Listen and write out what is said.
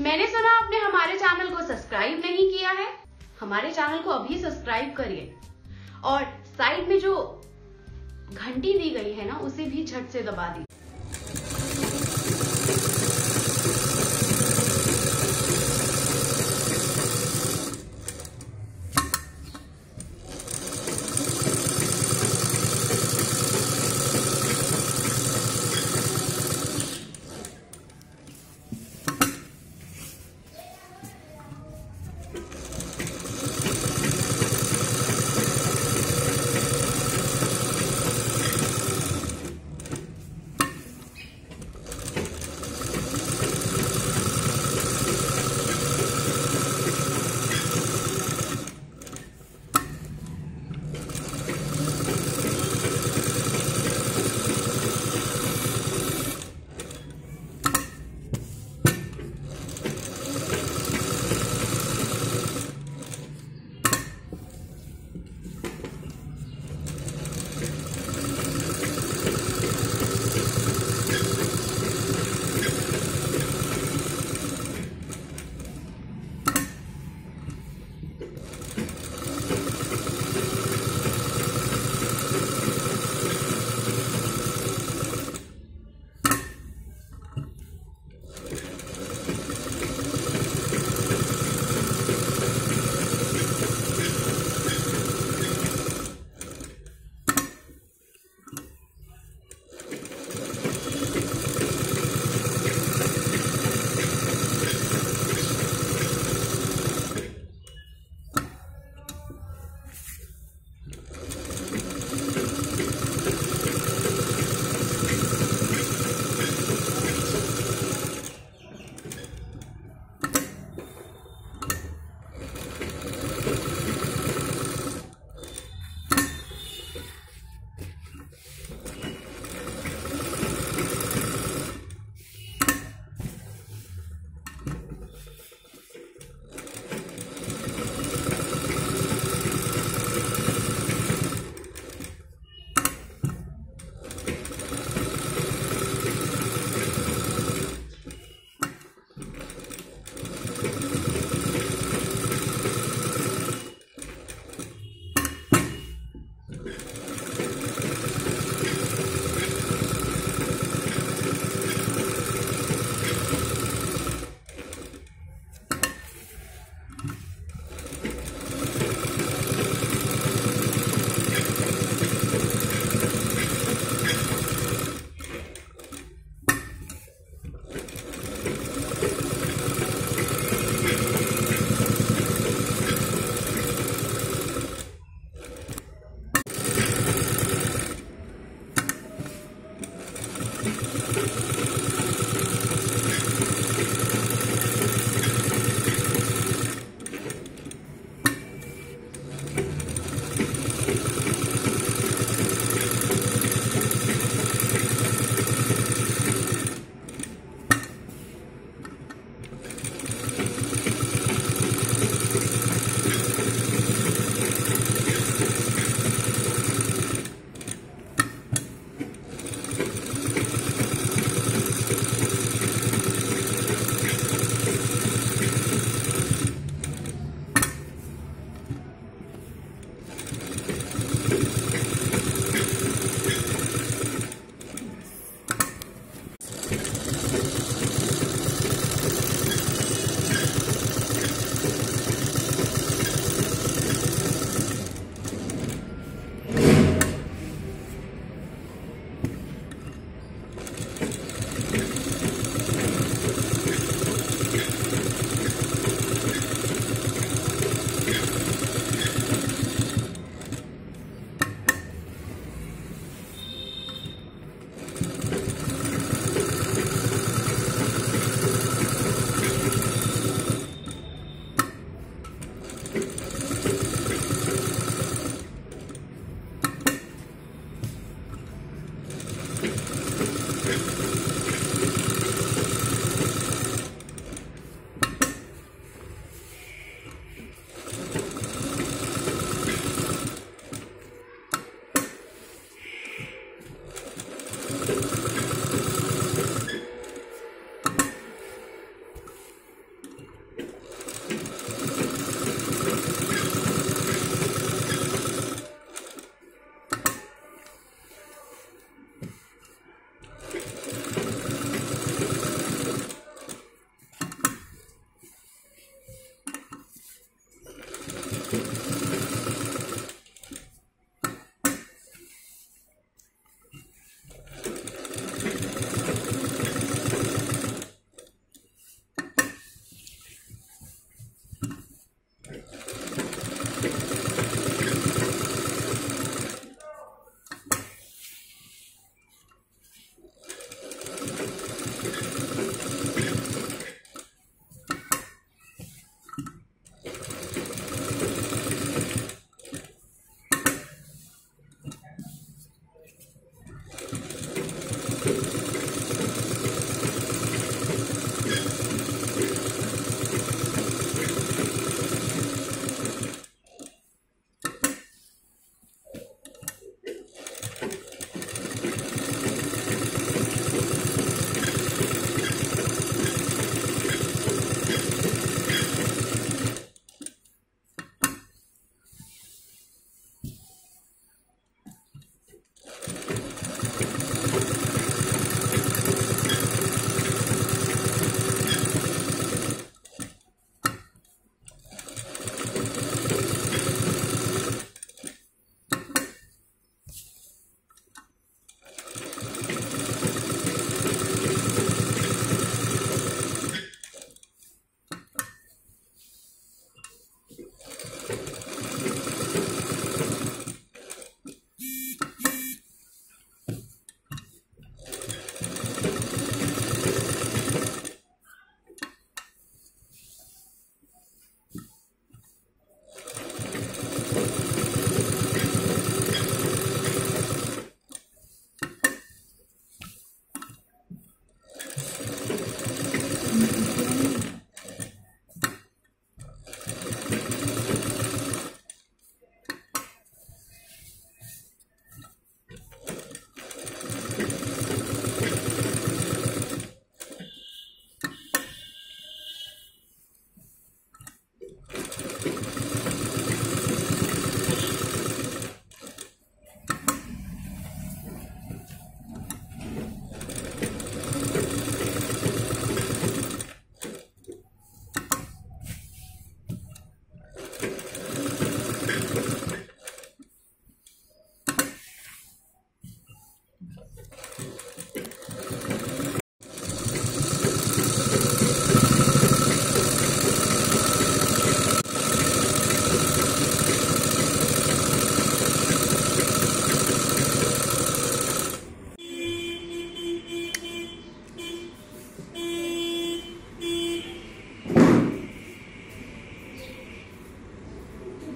मैंने सुना आपने हमारे चैनल को सब्सक्राइब नहीं किया है। हमारे चैनल को अभी सब्सक्राइब करिए। और साइड में जो घंटी दी गई है ना, उसे भी झट से दबा दी